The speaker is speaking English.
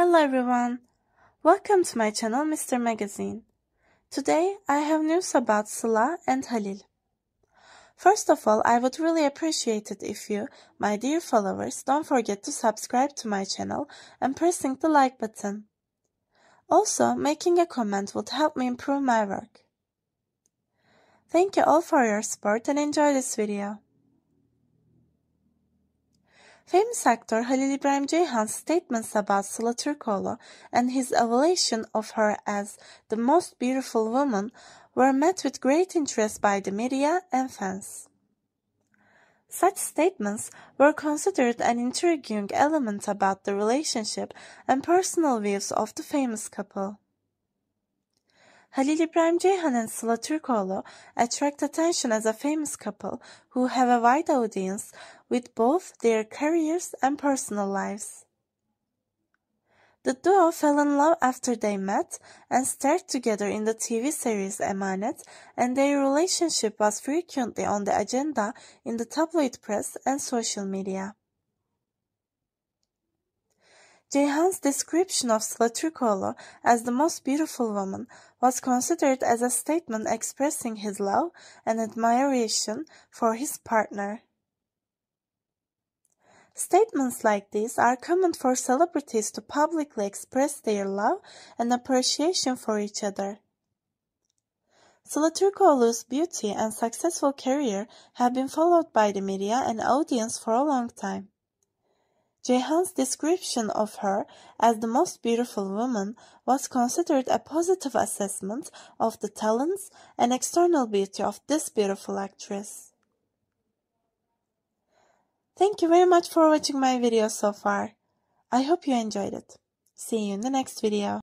Hello everyone! Welcome to my channel Mr. Magazine. Today I have news about Sıla and Halil. First of all, I would really appreciate it if you, my dear followers, don't forget to subscribe to my channel and pressing the like button. Also, making a comment would help me improve my work. Thank you all for your support and enjoy this video. Famous actor Halil İbrahim Ceyhan's statements about Sıla Türkoğlu and his evaluation of her as the most beautiful woman were met with great interest by the media and fans. Such statements were considered an intriguing element about the relationship and personal views of the famous couple. Halil İbrahim Ceyhan and Sıla Türkoğlu attract attention as a famous couple who have a wide audience with both their careers and personal lives. The duo fell in love after they met and starred together in the TV series Emanet, and their relationship was frequently on the agenda in the tabloid press and social media. Ceyhan's description of Sıla as the most beautiful woman was considered as a statement expressing his love and admiration for his partner. Statements like these are common for celebrities to publicly express their love and appreciation for each other. Sıla beauty and successful career have been followed by the media and audience for a long time. Ceyhan's description of her as the most beautiful woman was considered a positive assessment of the talents and external beauty of this beautiful actress. Thank you very much for watching my video so far. I hope you enjoyed it. See you in the next video.